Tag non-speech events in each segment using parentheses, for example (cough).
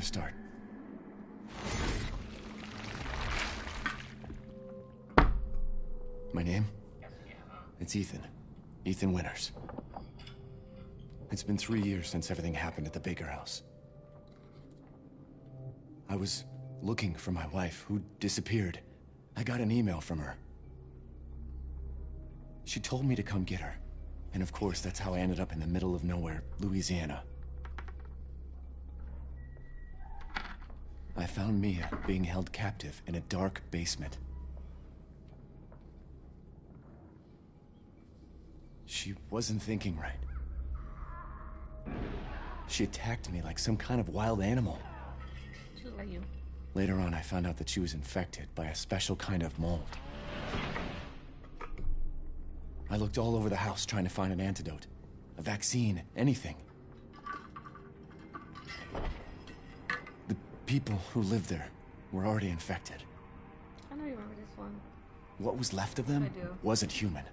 to start. My name? It's Ethan. Ethan Winters. It's been three years since everything happened at the Baker house. I was looking for my wife, who disappeared. I got an email from her. She told me to come get her. And of course, that's how I ended up in the middle of nowhere, Louisiana. I found Mia being held captive in a dark basement. She wasn't thinking right. She attacked me like some kind of wild animal. Just like you. Later on, I found out that she was infected by a special kind of mold. I looked all over the house trying to find an antidote, a vaccine, anything. The people who lived there were already infected. I know you remember this one. What was left of them wasn't human.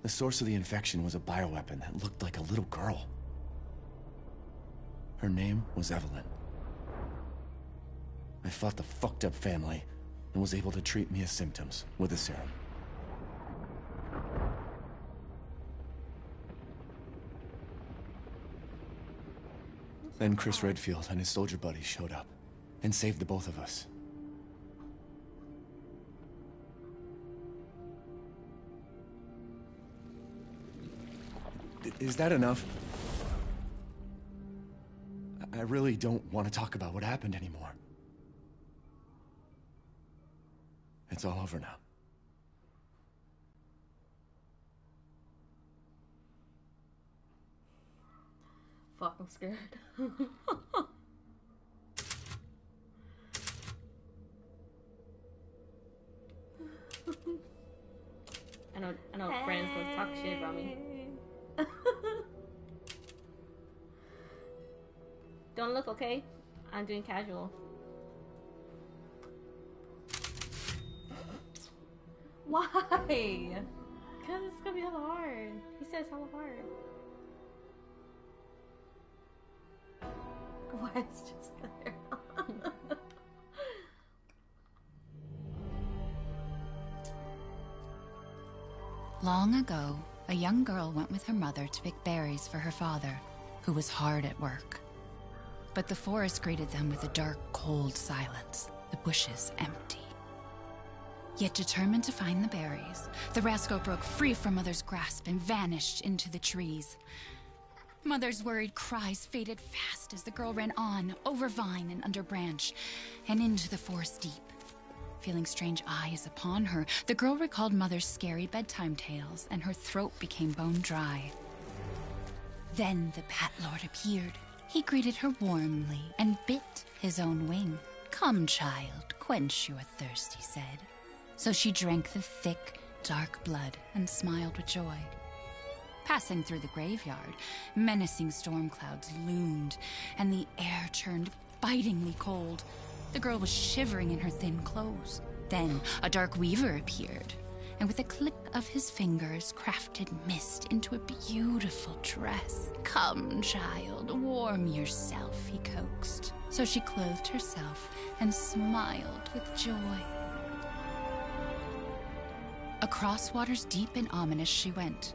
The source of the infection was a bioweapon that looked like a little girl. Her name was Evelyn. I fought the fucked up family and was able to treat Mia's symptoms with a serum. Then Chris Redfield and his soldier buddies showed up and saved the both of us. Is that enough? I- really don't want to talk about what happened anymore. It's all over now. Fuck, I'm scared. I know, I know, friends gonna talk shit about me. Don't look, okay? I'm doing casual. Why? Because it's gonna be hella hard. He says hella hard. (laughs) Why it's just there? (laughs) Long ago, a young girl went with her mother to pick berries for her father, who was hard at work. But the forest greeted them with a dark, cold silence, the bushes empty. Yet determined to find the berries, the rascal broke free from Mother's grasp and vanished into the trees. Mother's worried cries faded fast as the girl ran on, over vine and under branch, and into the forest deep. Feeling strange eyes upon her, the girl recalled Mother's scary bedtime tales, and her throat became bone dry. Then the Bat Lord appeared. He greeted her warmly and bit his own wing. Come, child, quench your thirst, he said. So she drank the thick, dark blood and smiled with joy. Passing through the graveyard, menacing storm clouds loomed, and the air turned bitingly cold. The girl was shivering in her thin clothes. Then a dark weaver appeared, and with a click of his fingers, crafted mist into a beautiful dress. Come, child, warm yourself, he coaxed. So she clothed herself and smiled with joy. Across waters deep and ominous she went,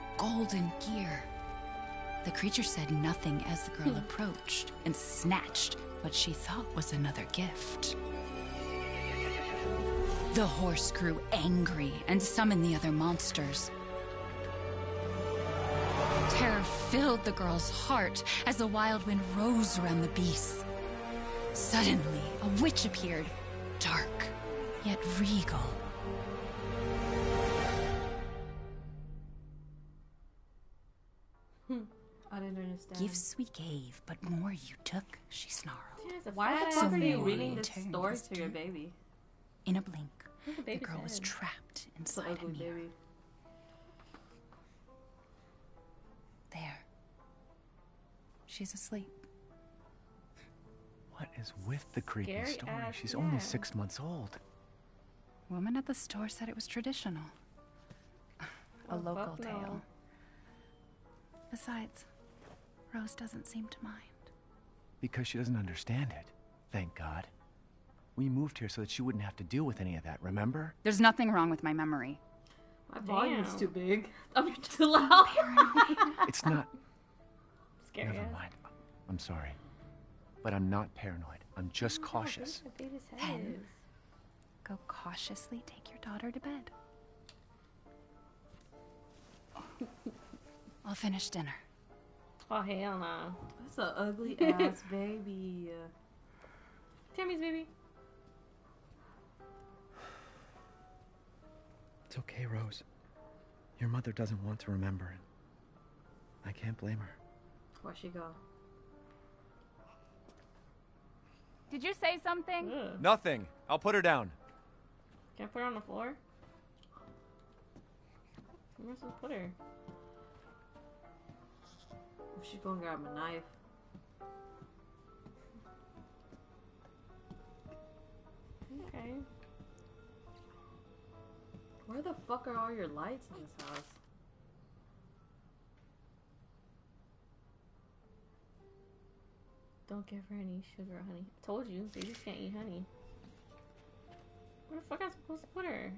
golden gear. The creature said nothing as the girl hmm. approached and snatched what she thought was another gift. The horse grew angry and summoned the other monsters. Terror filled the girl's heart as the wild wind rose around the beasts. Suddenly, a witch appeared, dark yet regal. Hmm. I didn't understand. Gifts we gave, but more you took, she snarled. Yeah, Why the fuck ass are you more reading in this story to your baby? In a blink, Look at the baby's girl was trapped It's an inside a ugly mirror. baby. There. She's asleep. What is with the creepy Scary story? ass, She's yeah. only six months old. Woman at the store said it was traditional. A Oh, local tale. no. Tale. Besides, Rose doesn't seem to mind. Because she doesn't understand it. Thank God. We moved here so that she wouldn't have to deal with any of that, remember? There's nothing wrong with my memory. My volume's Damn. too big. (laughs) I'm too loud. (laughs) It's not. Scary Never mind. I'm sorry. But I'm not paranoid. I'm just Oh cautious. look at baby's Then- Go cautiously take your daughter to bed. (laughs) I'll finish dinner. Oh hell no. That's an ugly ass (laughs) baby. Tammy's baby. It's okay, Rose. Your mother doesn't want to remember it. I can't blame her. Where'd she go? Did you say something? Ugh. Nothing. I'll put her down. Can I put her on the floor? Where's supposed to put her? If she gonna grab a knife. Okay. Where the fuck are all your lights in this house? Don't give her any sugar or honey. Told you, babies can't eat honey. Where the fuck am I supposed to put her?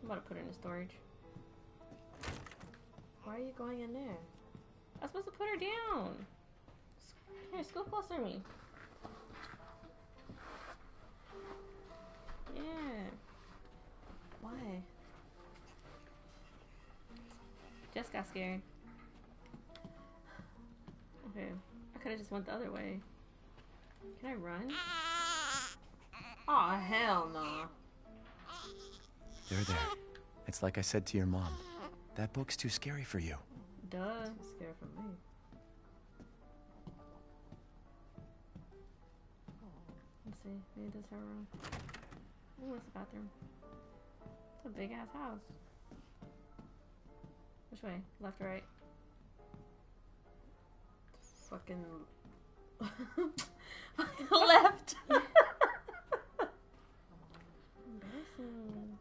I'm about to put her in the storage. Why are you going in there? I'm supposed to put her down. Here, scoot closer to me. Yeah. Why? Just got scared. Okay. I could have just went the other way. Can I run? Oh hell no. They're there. It's like I said to your mom. That book's too scary for you. Duh. Scared from me. Let's see. Maybe this her room. Ooh, it's the bathroom. It's a big ass house. Which way? Left or right? Fucking (laughs) (laughs) left. (laughs) Embarrassing.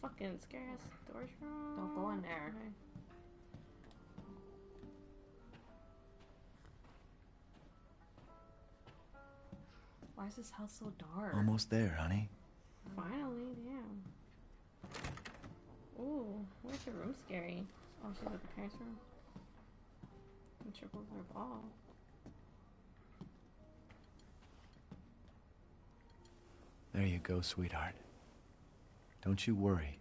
Fucking scary ass storage room. Don't go in there. Okay. Why is this house so dark? Almost there, honey. Finally, damn. Ooh, where's your room scary? Oh, she's at the parents' room. And triple her ball. There you go, sweetheart. Don't you worry.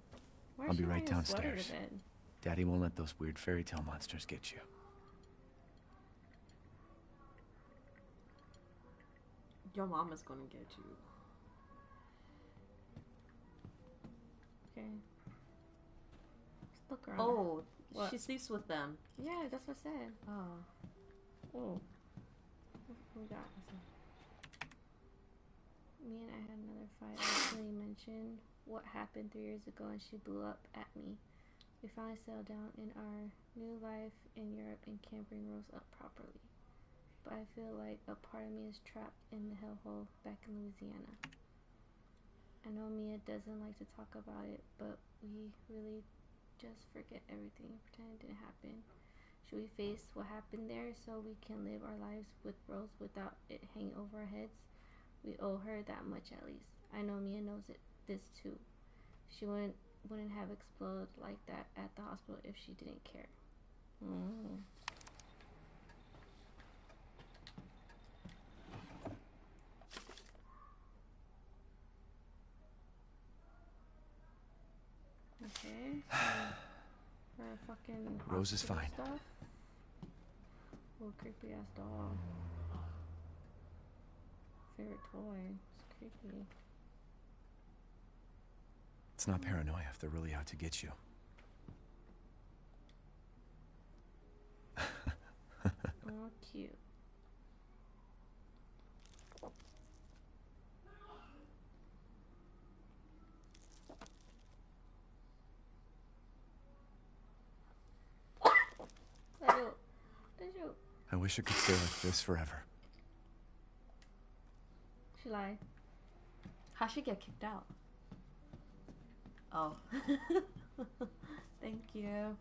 Where's I'll be right wearing a sweater to downstairs. Daddy won't let those weird fairy tale monsters get you. Your mama's gonna get you. Okay. Look around. Oh, What? she sleeps with them. yeah, that's what I said. Oh. Ooh. What we got? Me and I had another fight. I actually mentioned what happened three years ago and she blew up at me. We finally settled down in our new life in Europe and can't Rose up properly. But I feel like a part of me is trapped in the hellhole back in Louisiana. I know Mia doesn't like to talk about it, but we really just forget everything and pretend it didn't happen. Should we face what happened there so we can live our lives with Rose without it hanging over our heads? We owe her that much at least. I know Mia knows it this too. She wouldn't wouldn't have exploded like that at the hospital if she didn't care. Mm. Okay. (sighs) so fucking Rose is fine. Stuff. Little creepy ass dog. Favorite toy. It's creepy. It's not paranoia if they're really out to get you. oh, cute. I wish it could stay like this forever. Should I? How should I get kicked out? Oh. (laughs) Thank you.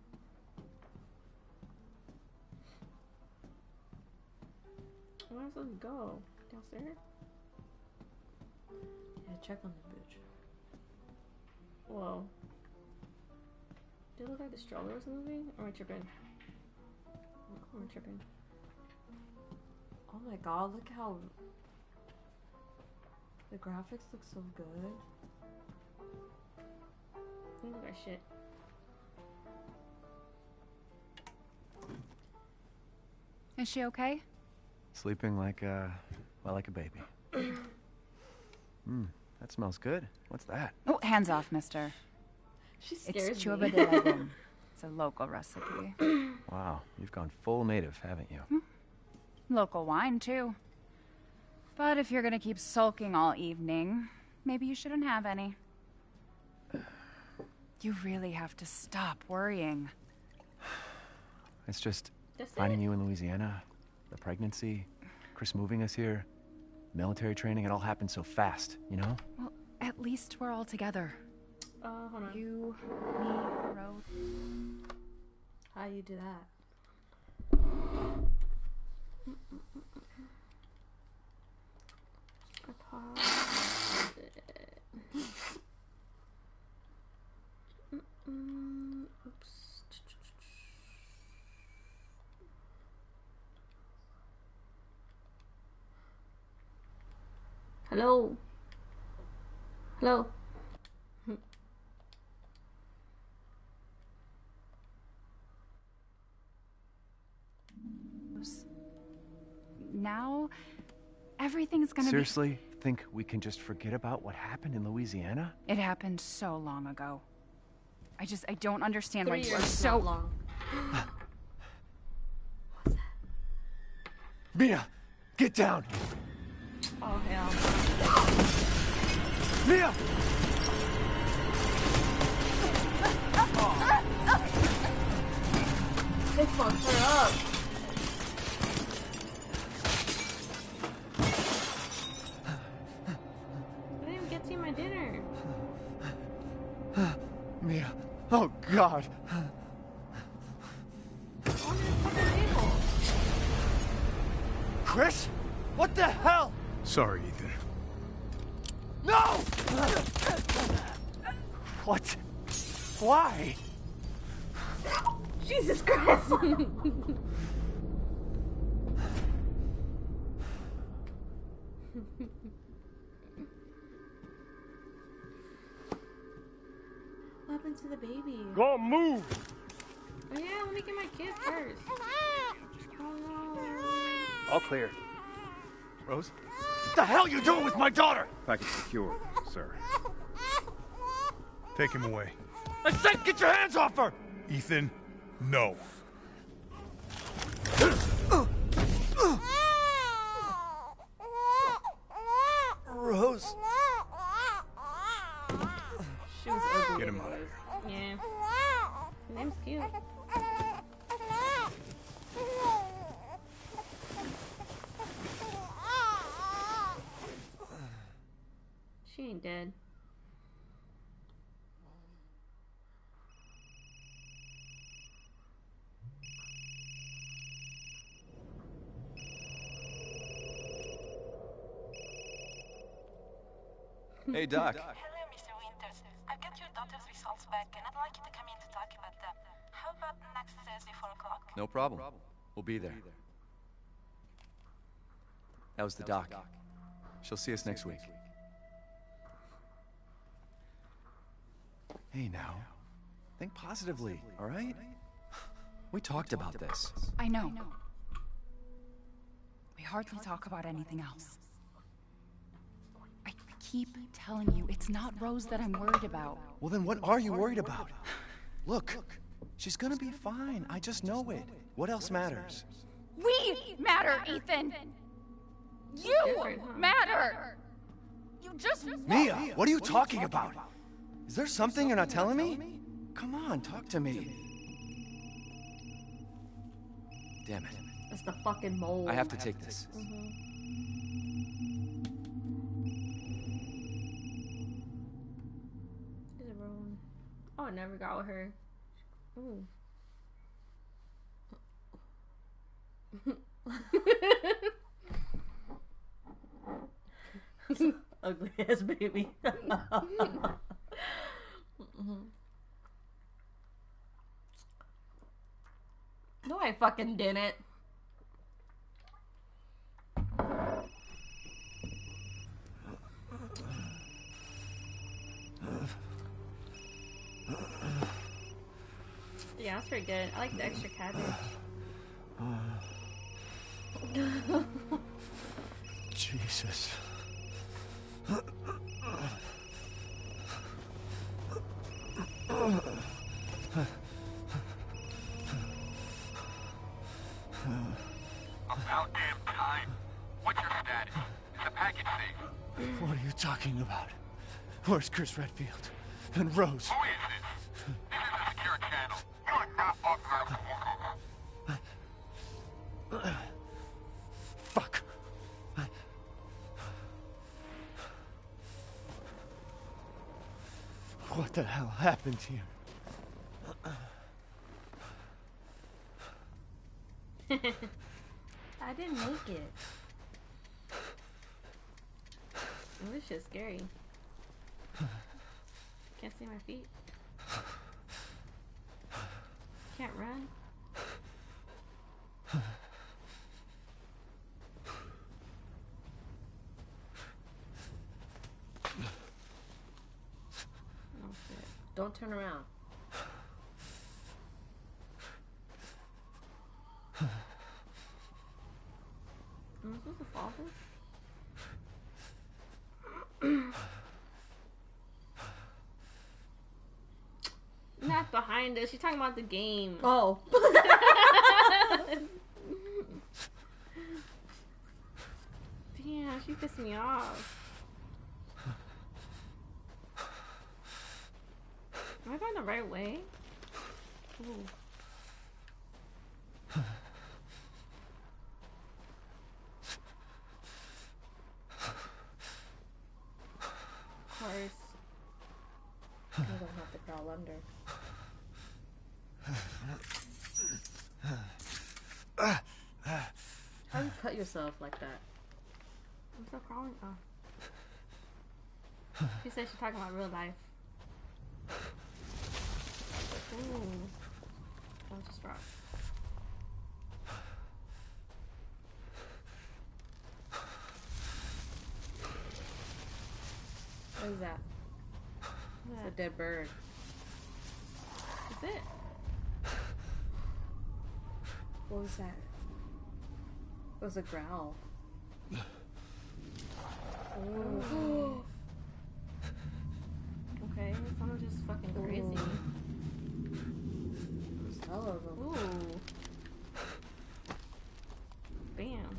Where am I to go? Downstairs? Yeah, check on the bitch. Whoa. Did it look like the stroller was moving? Or am I tripping? Am I tripping? Oh my god, look how the graphics look so good. They look like shit. Is she okay? Sleeping like a, well, like a baby. (clears throat) Hmm, that smells good. What's that? Oh, hands off, mister. She It's scares chuva me. de legume. (laughs) It's a local recipe. (clears throat) Wow, you've gone full native, haven't you? Local wine, too. But if you're gonna keep sulking all evening, maybe you shouldn't have any. You really have to stop worrying. It's just That's finding it? you in Louisiana, the pregnancy, Chris moving us here, military training, it all happened so fast, you know? Well, at least we're all together. Uh, hold on. You, me, Rose. How you do that? I paused it. Mm-mm. Oops. Hello. Hello. Now, everything's gonna Seriously, think we can just forget about what happened in Louisiana? It happened so long ago. I just, I don't understand why Three you are years, so. not long. (gasps) Mia, get down! Oh hell. Mia! They fucked her up. God! On your fucking table. Chris? What the hell? Sorry, Ethan. No! What? Why? Jesus Christ. (laughs) Go move! oh yeah, let me get my kid first. Oh. All clear. Rose? What the hell you doing with my daughter? Package secure, sir. Take him away. I said get your hands off her! Ethan, no. Cute. She ain't dead. Hey, Doc. Hello, Mr. Winters. I've got your daughter's results back, and I'd like you to come in to talk about them. How about next Thursday, 4 o'clock? No problem. We'll be there. That was the doc. She'll see us next week. Hey, now. Think positively, all right? We talked about this. I know. We hardly talk about anything else. I keep telling you, it's not Rose that I'm worried about. Well, then what are you worried about? Look, she's gonna be fine. I just know it. What else matters? We matter, Ethan. You matter. You just Mia, what are you talking about? Is there something you're not telling me? Come on, talk to me. Damn it. It's the fucking mold. I have to take this. Mm-hmm. She's a Oh, I never got with her. Ooh. (laughs) Ugly ass baby. no, I fucking didn't. Yeah, that's pretty good. I like the extra cabbage. Jesus. About damn time. What's your status? Is the package safe? What are you talking about? Where's Chris Redfield? And Rose? Who is happened here? (laughs) I didn't make it. Oh, this shit's scary. Can't see my feet. Can't run. Oh shit. Don't turn around. Am I supposed to fall this? Not behind us. She's talking about the game. Oh. (laughs) Damn, she pissed me off. Am I going the right way? Ooh. Of course. You don't have to crawl under. How do you cut yourself like that? I'm still crawling. Oh. She said she's talking about real life. Ooh. Oh, just drop. What is that? It's a dead bird. That's it. What was that? It was a growl. Ooh. Okay, someone's just fucking crazy. There's hell of them. Ooh. Bam.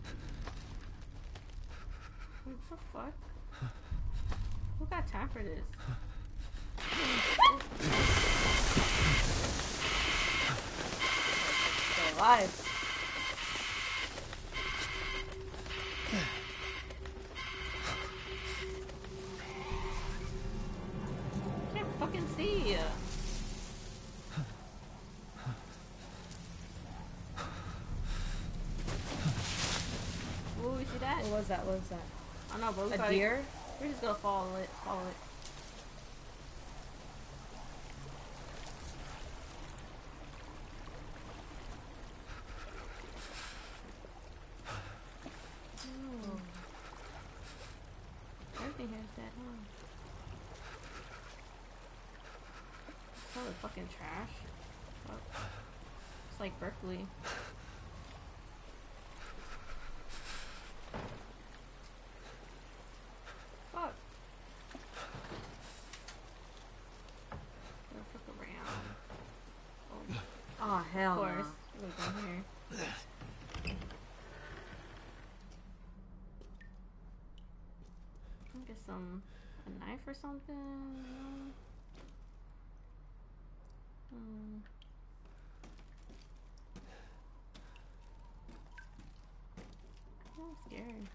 What the fuck? Who got time for this? Alive. I can't fucking see. You see that? What was that? What was that? I don't know, but we A probably- deer? We're just gonna follow it. Follow it. Ooh. Here's dead, huh? It's probably fucking trash. Fuck. It's like Berkeley. Fuck. Gotta fuck around. Oh, Oh of hell course. no. Look down here. Um a knife or something. No. Hmm. I'm scared.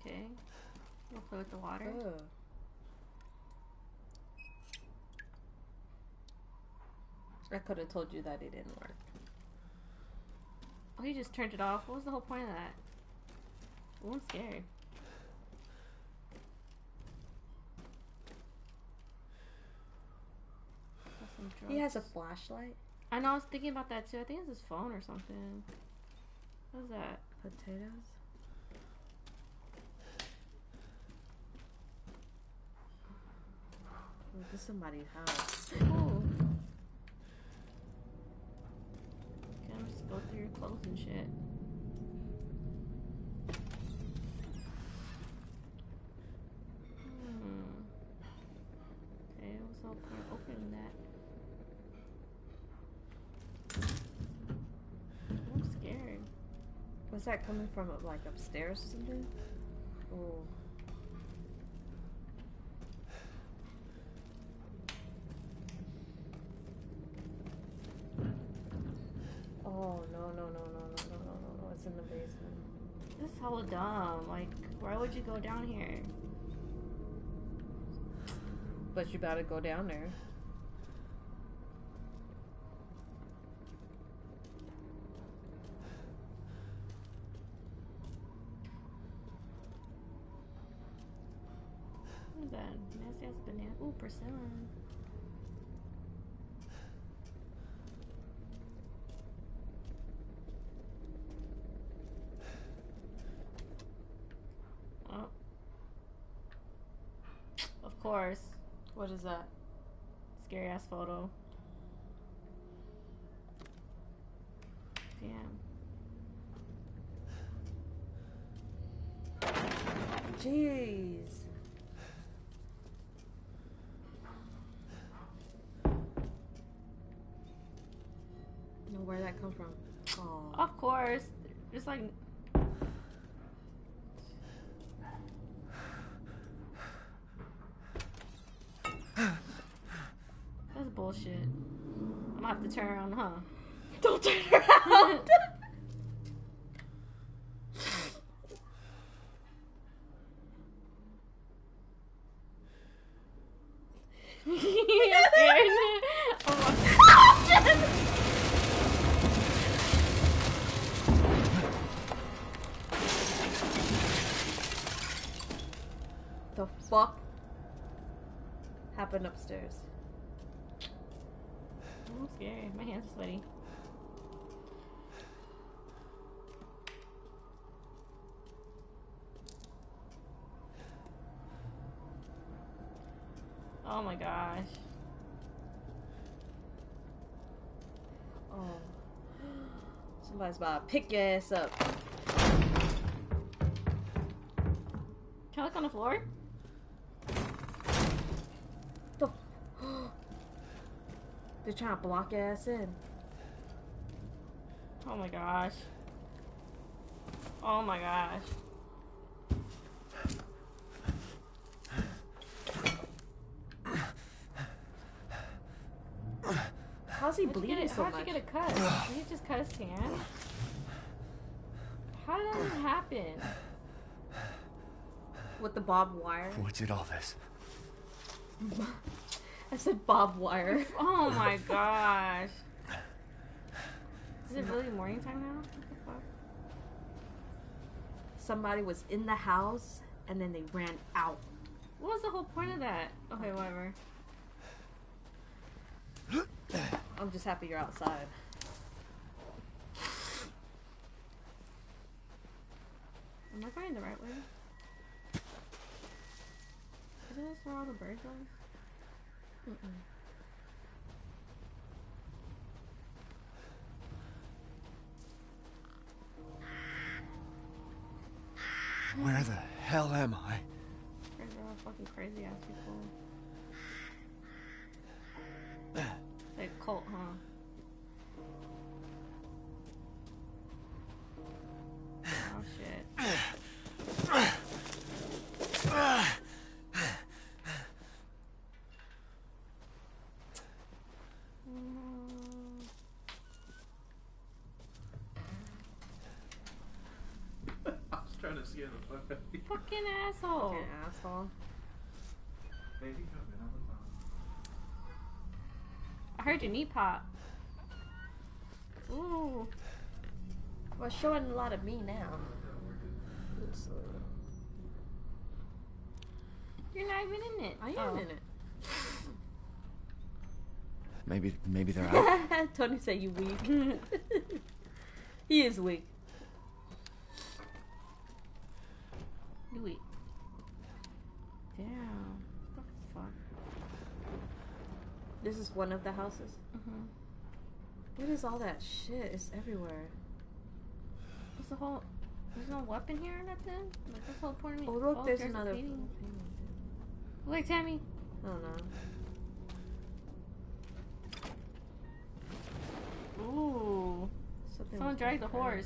Okay. We'll play with the water. Ugh. I could have told you that it didn't work. Oh, he just turned it off. What was the whole point of that? Oh, I'm scared. Some He has a flashlight. I know. I was thinking about that too. I think it's his phone or something. What is that? Potatoes. Oh, this is somebody's house. Cool. Can just go through your clothes and shit. Hmm. Okay, what's the whole point of opening that? I'm scared. Was that coming from like upstairs or something? Oh. Oh no no no no no no no no no! It's in the basement. This is hella dumb. Like, why would you go down here? But you better go down there. What is that? Nasty ass banana. Ooh, persimmon. Oh. Of course. What is that? Scary ass photo. Damn. Jeez. Just like. (sighs) That's bullshit. I'm gonna have to turn around, huh? (laughs) Don't turn around. You're scared. Oh my the fuck upstairs? I'm scared. My hands are sweaty. Oh my gosh. Oh. (gasps) Somebody's about to pick your ass up. Can I look on the floor? The They're trying to block your ass in. Oh my gosh. Oh my gosh. How's he How'd bleeding get it- so how'd much? you get a cut? Did he just cut his hand? How did that happen? With the bob wire? What did all this? (laughs) I said bob wire. Oh my gosh. (laughs) Is it really morning time now? Fuck? Somebody was in the house and then they ran out. What was the whole point of that? Okay, whatever. (coughs) I'm just happy you're outside. Am I going the right way? Isn't this where all the birds are? Where the hell am I? Are all fucking crazy ass people. (clears throat) (laughs) Fucking asshole. Fucking asshole. I heard your knee pop. Ooh. Well, showing a lot of me now. It's, You're not even in it. I am Oh. in it. Maybe, maybe they're (laughs) out. Tony said you weak. (laughs) he is weak. You weak. Damn. What the fuck? This is one of the houses. Mm-hmm. What is all that shit? It's everywhere. What's the whole... There's no weapon here or nothing? Like, the whole point of me? Oh look, there's, a another. painting. Look, Tammy. I don't know. Ooh. Something Someone dragged the horse.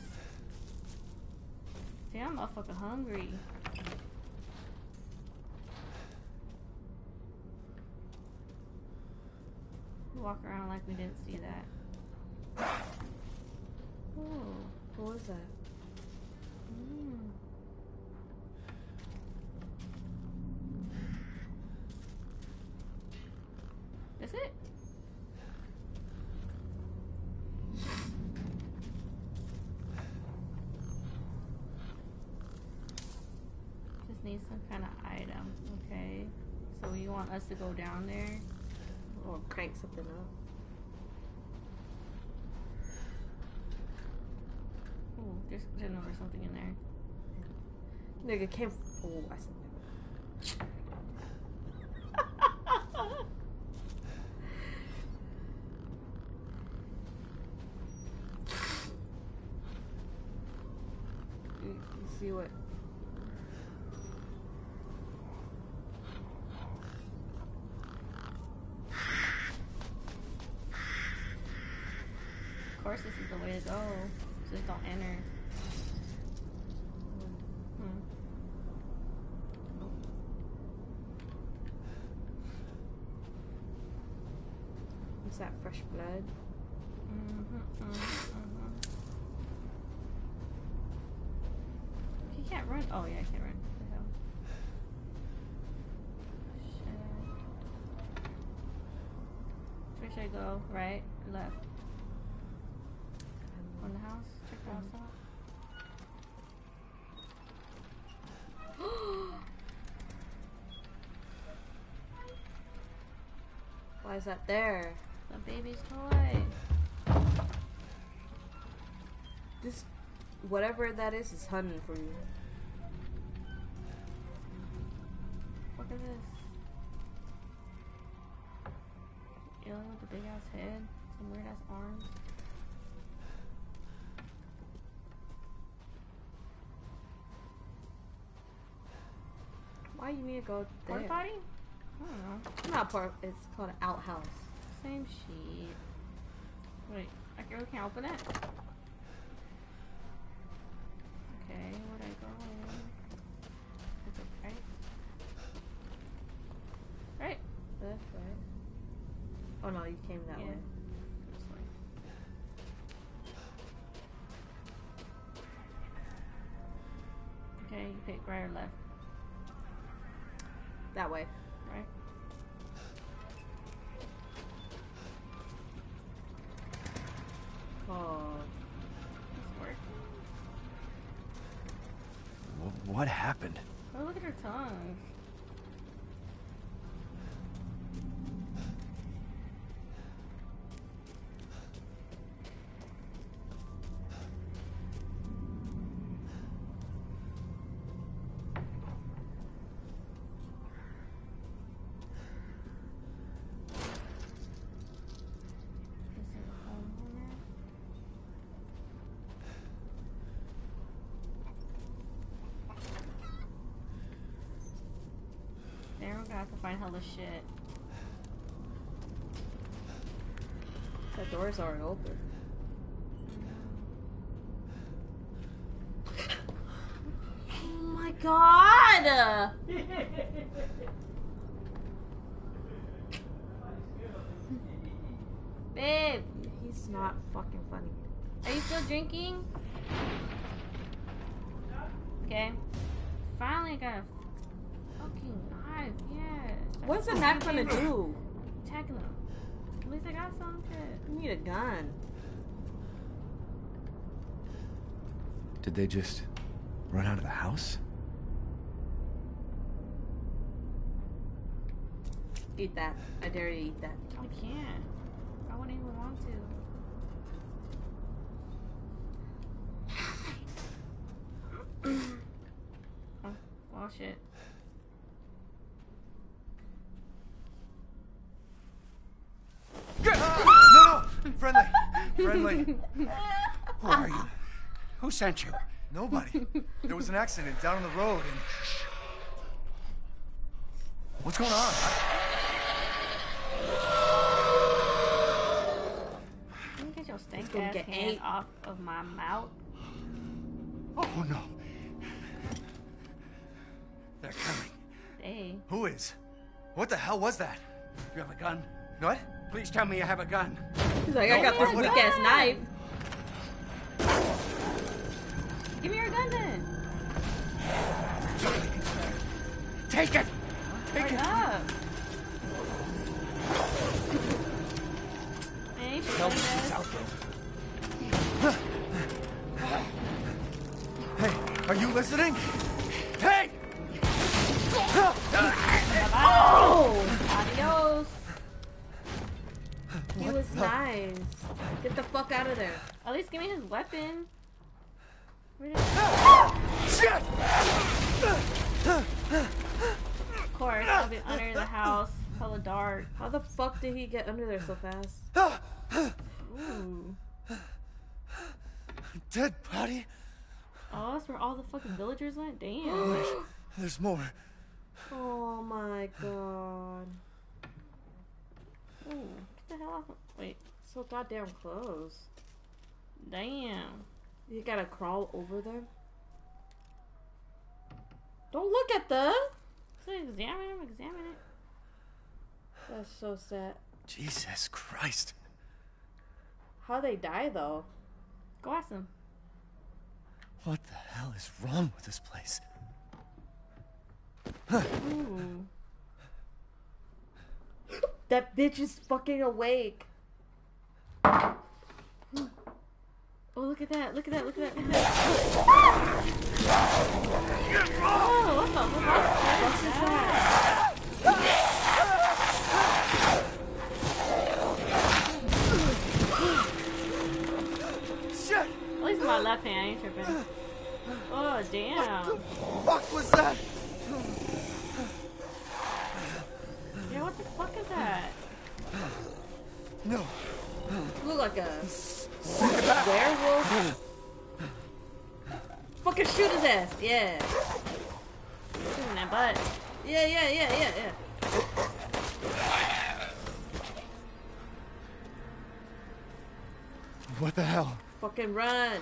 Damn, I'm fucking hungry. Walk around like we didn't see that. Ooh. What was that? Mm. Is it? Just need some kind of item, okay? So you want us to go down there? Or crank something up. Ooh, there's, there's no, there's something in there. Nigga came. Oh, I you see what? Of course, this is the way to go. Just don't enter. Hmm. What's that? Fresh blood? Mm-hmm, mm-hmm, mm-hmm. He can't run. Oh yeah, I can't run. What the hell? Shit. Where should I go? Right? Left? On the house? Check the house out. Why is that there? The baby's toy. This, whatever that is, is hunting for you. Look at this. Alien with a big ass head. Some weird ass arms. Why you need to go there? Porta potty? I don't know. It's not part. It's called an outhouse. Same sheet. Wait, I really can't open it? Okay, where'd I go? Is it right? Right? Left, right? Oh no, you came that Yeah. way. Way. Okay, you pick right or left. That way. Happened? Oh, look at her tongue. We're gonna have to find hella shit. the doors aren't open. Oh my god! Babe, He's not fucking funny. are you still drinking? Okay. Finally got a fucking knife. Yeah. What's a knife gonna do? Attacking them. At least I got some shit. You need a gun. Did they just run out of the house? Eat that. I dare you to eat that. I can't. I wouldn't even want to. (coughs) oh, well, shit. No, no! Friendly! Friendly! (laughs) Who are you? Who sent you? Nobody. There was an accident down on the road and. What's going on? Can you get your stank gonna ass get hand ate. off of my mouth? Oh no. They're coming. Hey. Who is? What the hell was that? You have a gun? What? Please tell me you have a gun. He's like, I got this weak ass knife. Give me your gun then. Take it! Take Hurry it! up. You should play this. Hey, are you listening? He was nice. Get the fuck out of there. At least give me his weapon. Shit! Of course, I'll be under the house. Hella dark. How the fuck did he get under there so fast? Ooh. Dead body? Oh, that's where all the fucking villagers went? Damn. (gasps) There's more. Oh my god. Ooh, the hell off. Wait. So goddamn close. Damn. You gotta crawl over them? Don't look at them! So examine him, examine it. That's so sad. Jesus Christ. How they die though? Go ask him. What the hell is wrong with this place? Ooh. That bitch is fucking awake. (gasps) Oh, look at that! Look at that! Look at that! Look at that! (gasps) Oh, what the fuck is that? At least my left hand, I ain't tripping. Oh, damn. Fuck was that? Yeah, what the fuck is that? No. You look like a werewolf. Fucking shoot his ass. Yeah. Shoot in that butt. Yeah, yeah, yeah, yeah, yeah. What the hell? Fucking run.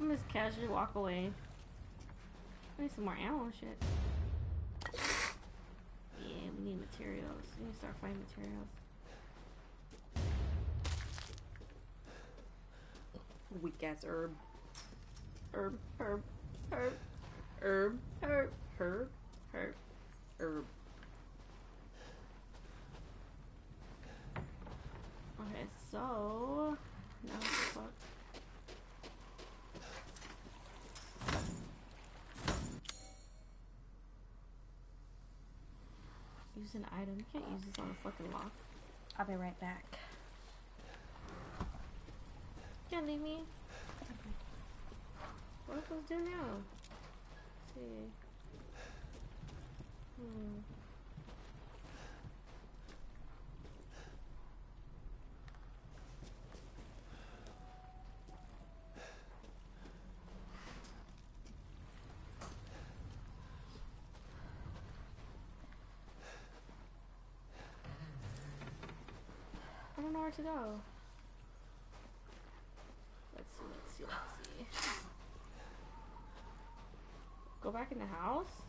I'm just casually walk away. I need some more ammo shit. Need materials. We need to start finding materials. Weak ass herb. Herb, herb, herb, Herb. herb, Herb. herb. Herb. Okay, so now what the fuck? Use an item. You can't use this on a fucking lock. I'll be right back. You Can't leave me. What am I supposed to do now? Let's see. Hmm. Know where to go. Let's see, let's see, let's see. Go back in the house?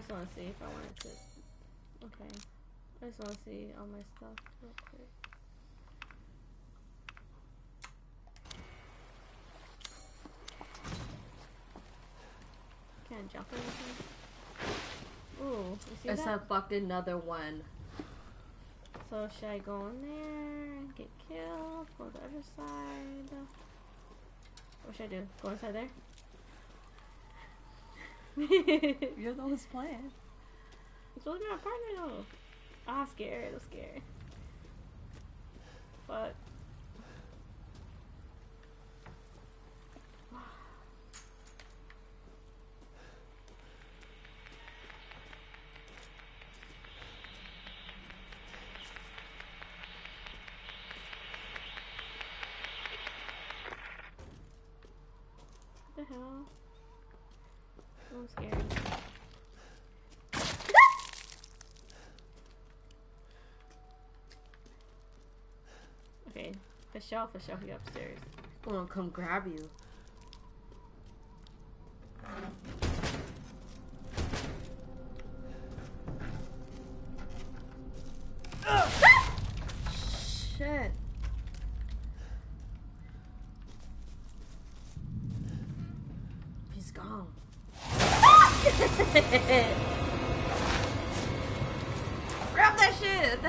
Just want to see if I wanted to. Okay. I just want to see all my stuff real quick. Can't jump or anything. Ooh, you see It's that? a fucking another one. So should I go in there and get killed? Go to the other side? What should I do? Go inside there? (laughs) You're the one who's playing. It's really my partner though. Ah, scared. I'm scared. But What the hell? I'm. (laughs) Okay, for sure, for sure, he upstairs. I'm gonna come grab you.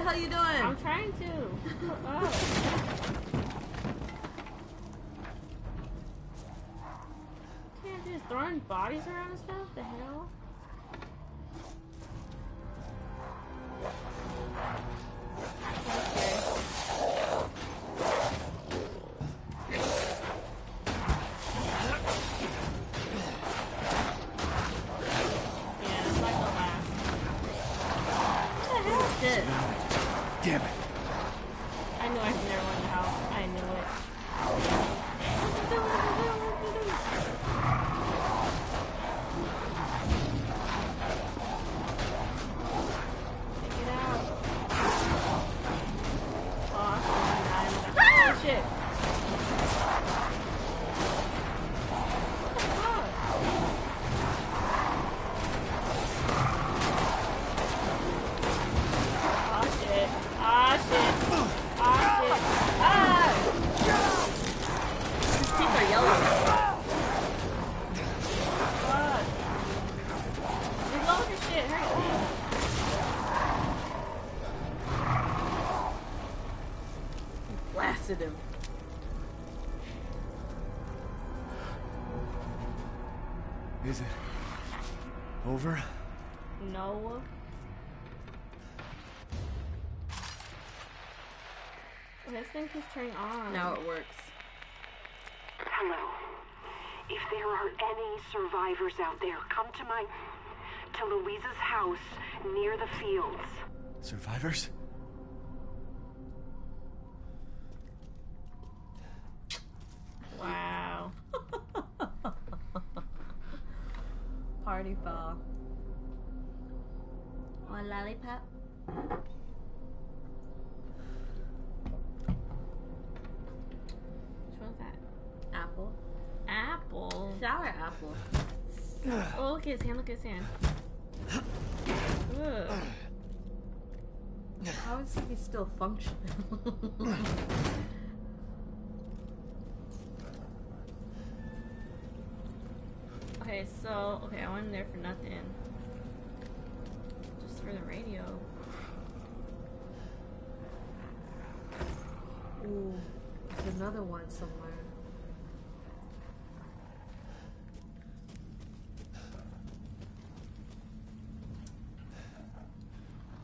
The hell you doing? I'm trying to. (laughs) Can't just throwing bodies around and stuff. The hell? This thing keeps turning on. Now it works. Hello. If there are any survivors out there, come to my. to Luiza's house near the fields. Survivors? Wow. (laughs) Party foul. One lollipop. Oh, look at his hand. Look at his hand. Ugh. How is he still functioning? (laughs) Okay, so okay, I went in there for nothing. Just for the radio. Ooh, there's another one somewhere.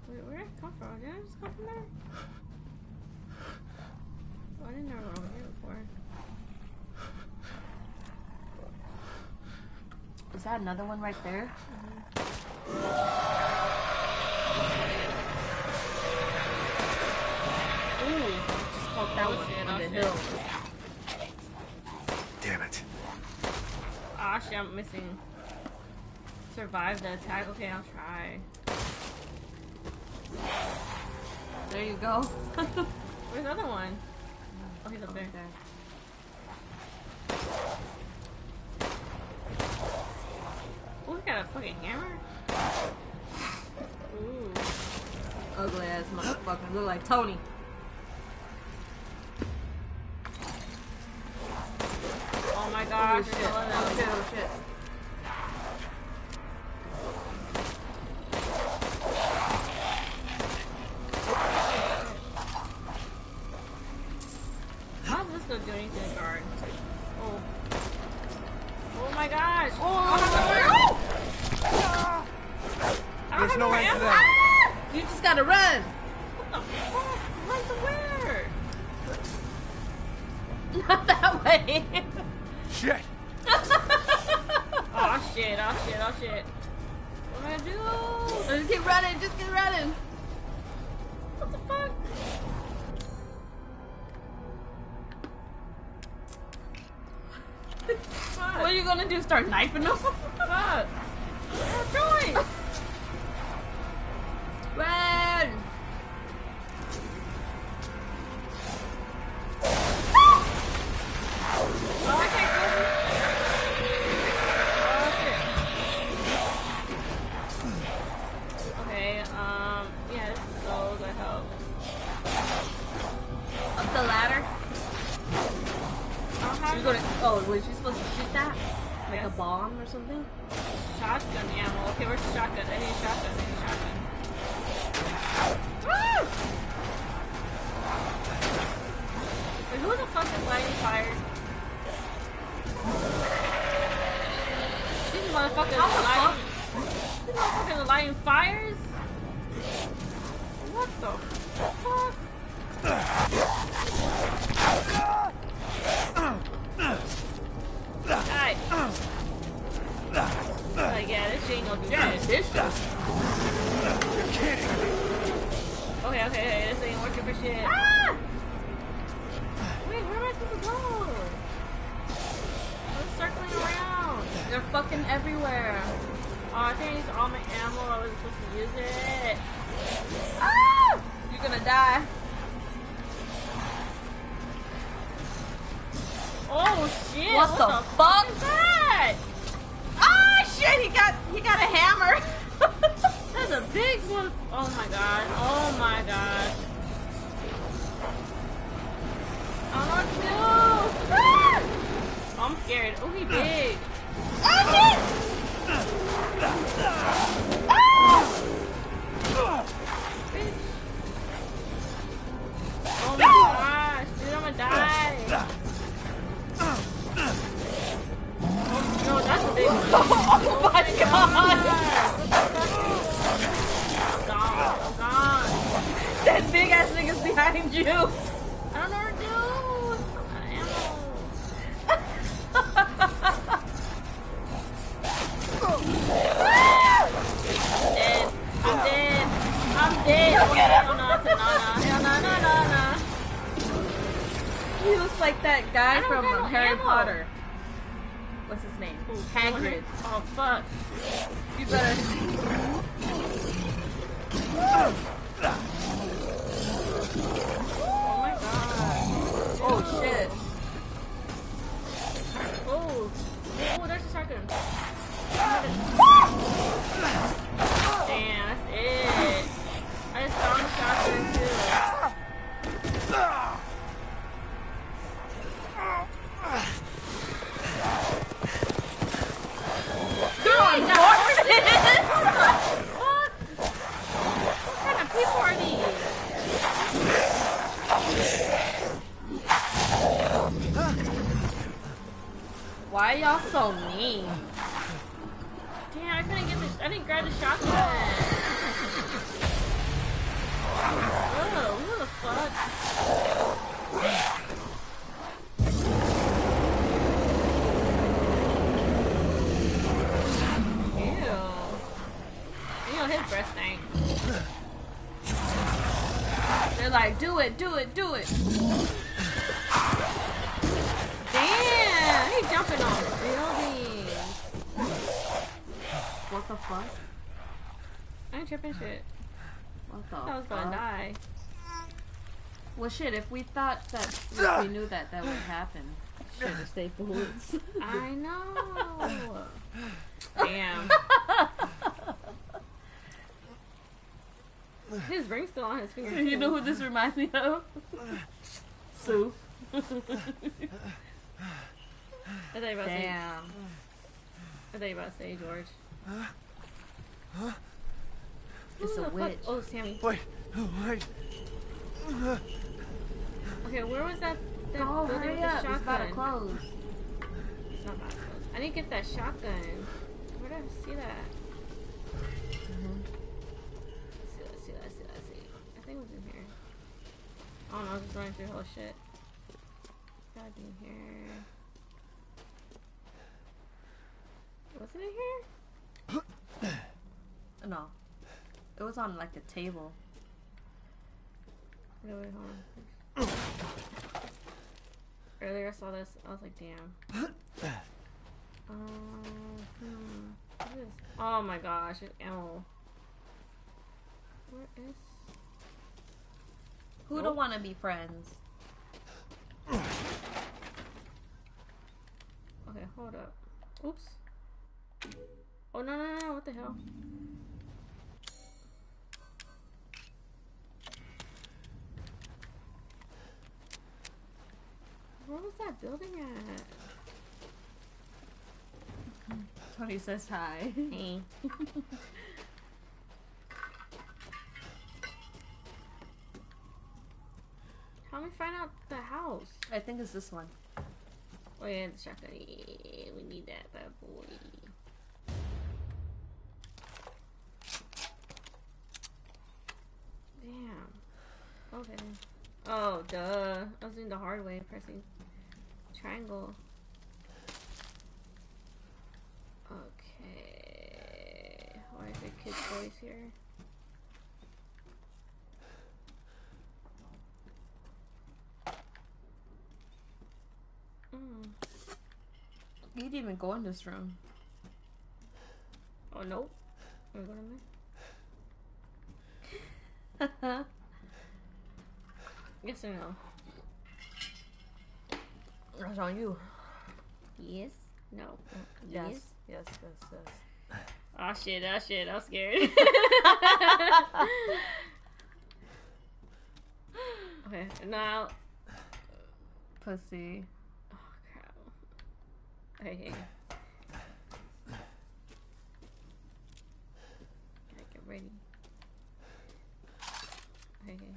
Wait, where did I come from? Did I just come from there? Oh, I didn't know we were over here before. Is that another one right there? Ooh, just caught that Oh, one shit, on the shit. hill. Damn it. Ah, shit, I'm missing. Survive the attack. Okay, I'll try. There you go. (laughs) Where's the other one? Oh, he's up there. Oh, we got a fucking hammer? Ooh. Ugly ass motherfucker. Look like Tony. Oh my gosh. oh, shit. Oh shit, oh shit. Do anything, guard? Oh. Oh my gosh. Oh, oh, I don't oh! ah. There's ah. no more end to that. Ah! You just gotta run. What the fuck? Run to where? (laughs) Not that way. Shit! (laughs) Oh shit, oh shit, oh shit. What am I gonna do? just keep running, just keep running. Do? Start knifing them? (laughs) This You're kidding me! Okay, okay, okay, this ain't working for shit. Ah! Wait, where am I supposed to go? I'm circling around. They're fucking everywhere. Oh, I think I used all my ammo. I wasn't supposed to use it. Ah! You're gonna die. Oh shit! What the fuck? is that? Ah, shit! He got a hammer. (laughs) That's a big one. Oh my god. Oh my god. I don't know what to do. Ah! I'm scared. Oh, he big. shit! Oh god! Gone, I'm gone. That big ass nigga's behind you. I don't know what to do. I'm out dead. I'm dead. I'm dead. Oh, hell no, no, no, no, no, no, no, no. He looks like that guy from no Harry ammo. Potter. What's his name? Hagrid. Oh, fuck. You better. Oh my god. Oh shit. Oh. Oh, there's a shotgun. Shit, if we thought that, if we knew that that would happen, should have stayed bullets. I know. Damn. (laughs) his ring still on his finger. You know who this reminds me of? Sue. I thought you were about to say. Damn. I thought you about to say George. It's Who a the fuck- witch. Oh, Sammy. Wait, oh, wait. Okay, where was that? that Oh, hurry with the up. It's about to shotgun? close. It's not about to close. I need to get that shotgun. Where did I see that? Mm-hmm. Let's see, let's see, let's see, let's see. I think it was in here. Oh no, I was just running through the whole shit. It's Gotta be in here. Wasn't it here? (coughs) No. It was on like the table. Wait, wait, hold on. Earlier I saw this, I was like, damn. Um, (coughs) hmm. What is? Oh my gosh, it's ammo. Where is? Who Nope. don't want to be friends? Okay, hold up. Oops. Oh no no no! What the hell? Where was that building at? Tony says hi. Hey. (laughs) How me find out the house? I think it's this one. Oh yeah, the shotgun. Yeah, we need that bad boy. Damn. Okay. Oh, duh. I was doing the hard way, pressing triangle. Okay. Why is there kid's voice here? Mm. You didn't even go in this room. Oh, nope. We're going in Yes or no? That's on you. Yes. No. Yes. Yes. Yes, yes, yes. Oh shit, oh shit, I'm scared. (laughs) okay, now. Pussy. Oh crap. Okay, okay. Gotta get ready. Okay, okay.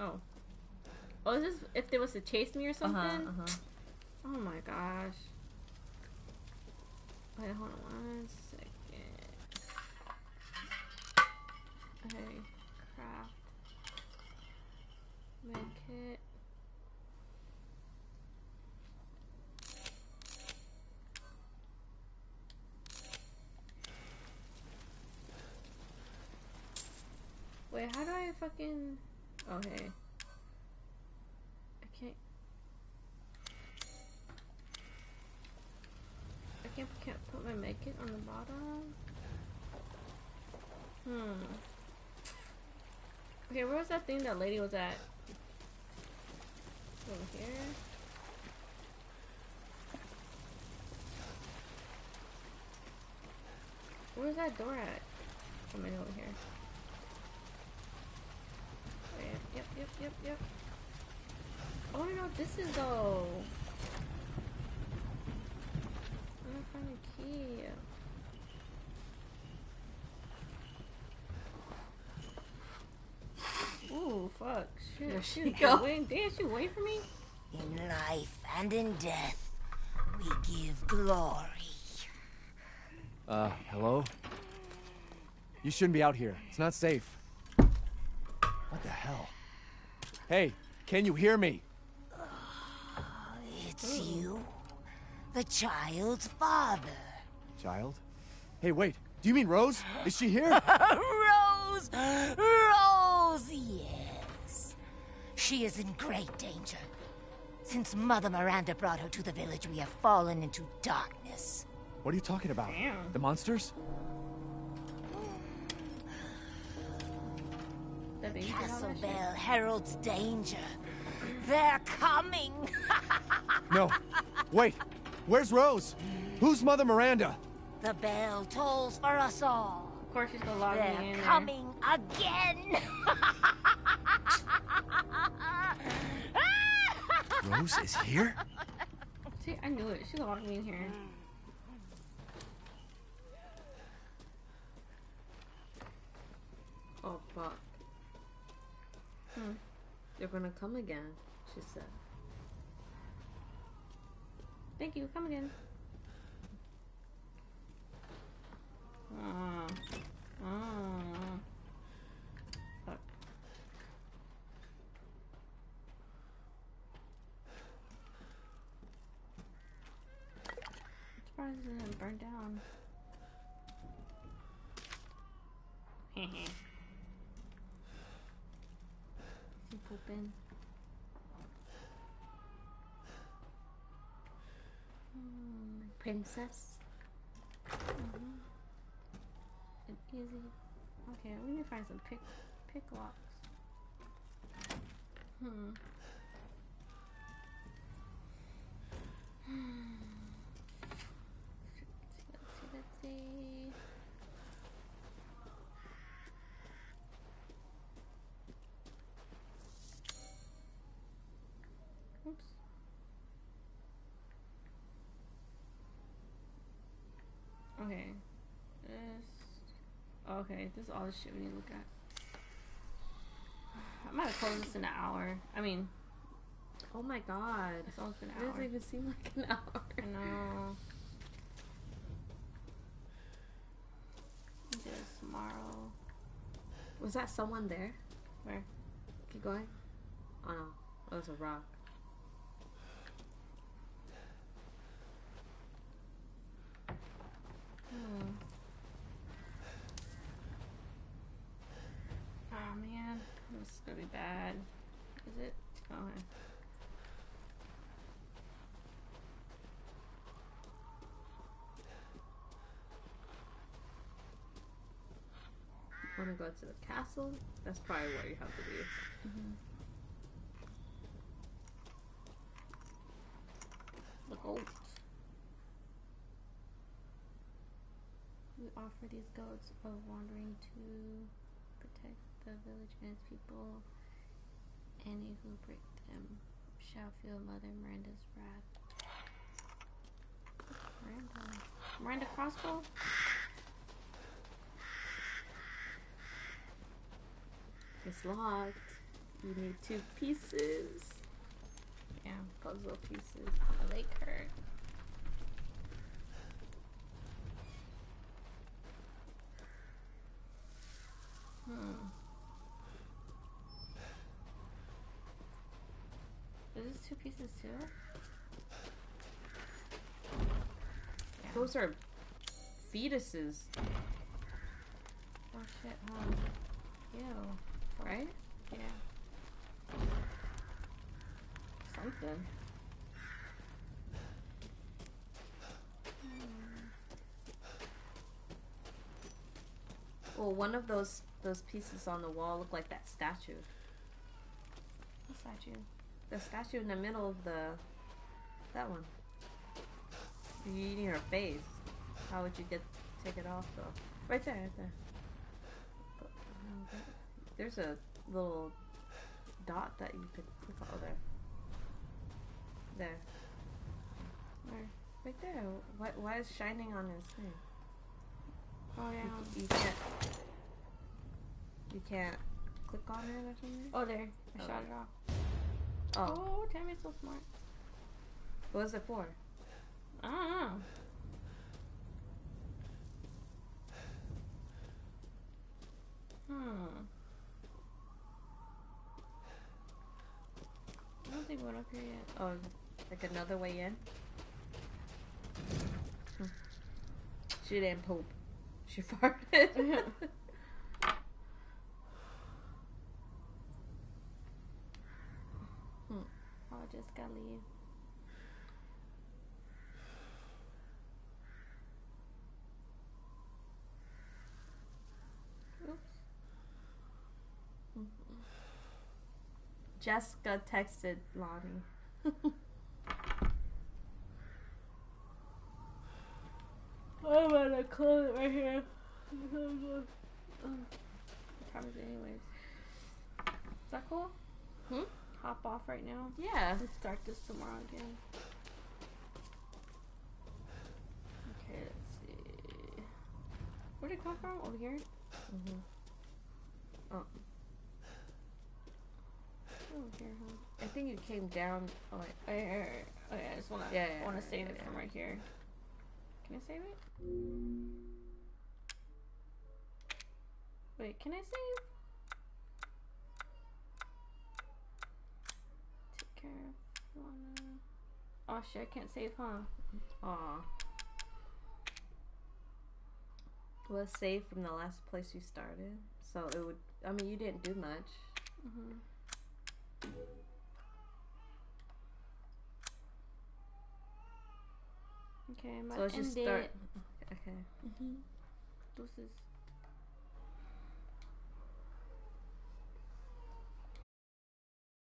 Oh. Oh, is this if they was to chase me or something? Uh-huh, uh-huh. Oh my gosh. Wait, hold on one second. Okay, craft. Medkit. Wait, how do I fucking... Okay. I can't... I can't, can't put my medkit on the bottom. Hmm. Okay, where was that thing that lady was at? Over here? Where's that door at? Oh, maybe over here. Oh, yeah. Yep, yep, yep, yep. I wanna know what this is though. I'm gonna find a key. Ooh, fuck. Shit. There she she was go. waiting. Damn, she waiting for me? In life and in death, we give glory. Uh, hello? You shouldn't be out here. It's not safe. What the hell? Hey, can you hear me? It's you, the child's father. Child? Hey, wait. Do you mean Rose? Is she here? (laughs) Rose! Rose, yes. She is in great danger. Since Mother Miranda brought her to the village, we have fallen into darkness. What are you talking about? The monsters? Castle? Bell heralds danger. They're coming. (laughs) No. Wait. Where's Rose? Who's Mother Miranda? The bell tolls for us all. Of course, she's gonna log me They're in. there. coming again. (laughs) Rose is here? See, I knew it. She's gonna log me in here. Oh fuck. Hmm. They're gonna come again, she said. Thank you. Come again. Ah. Ah. Fuck. I'm surprised it didn't burn down. She (laughs) pooping. Hmm. Princess? Mhm. An easy. Okay, we need to find some pick pick locks. Hmm. (sighs) Let's see, let's see, let's see. Oops. Okay. This. Okay, this is all the shit we need to look at. I might have closed this in an hour. I mean, Oh my god. it's almost an It doesn't even seem like an (laughs) hour. I know. Do this tomorrow. Was that someone there? Where? Keep going. Oh no. Oh, that was a rock. Hmm. Oh man, this is gonna be bad. Is it? Oh, okay. Wanna go to the castle? That's probably where you have to be. Mm-hmm. The goats. We offer these goats of warding to village and its people. Any who break them shall feel Mother Miranda's wrath. Miranda. Miranda Crossbow? It's locked. You need two pieces. Yeah. Puzzle pieces. I like her. Hmm. Is this? Those are fetuses, Oh shit, huh? Ew. right? Yeah. Something. Well, one of those those pieces on the wall look like that statue. What statue? The statue in the middle of the that one. You need her face. How would you get take it off though? Right there, right there. But, um, There's a little dot that you could click on there. There. Where? Right there. What? why is shining on his thing? Oh You, yeah. you can't. You can't click on it or something. Oh there. I Oh. shot it off. Oh, Oh, Tammy's so smart. what was it for? I don't know. Hmm. I don't think we went up here yet. Oh, like another way in. Hmm. She didn't poop. She farted. (laughs) (laughs) Oh, I leave. Oops. Jessica texted Lonnie. Oh my close it right here. What time is it anyways? Is that cool? Hmm? Hop off right now. Yeah. And start this tomorrow again. Okay, let's see. Where'd it come from? Over here? Mhm. Oh, Over here, huh? I think you came down. Oh wait. Oh, yeah. Oh, yeah, I just wanna, Yeah, yeah, wanna save it from right here. Can I save it? Wait, can I save? Care of Lana. Oh shit, I can't save, huh? Aw. Was saved from the last place you started, so it would. I mean, you didn't do much. Mm-hmm. Okay, I'm about So let's just start. it. Okay. Mm-hmm. This is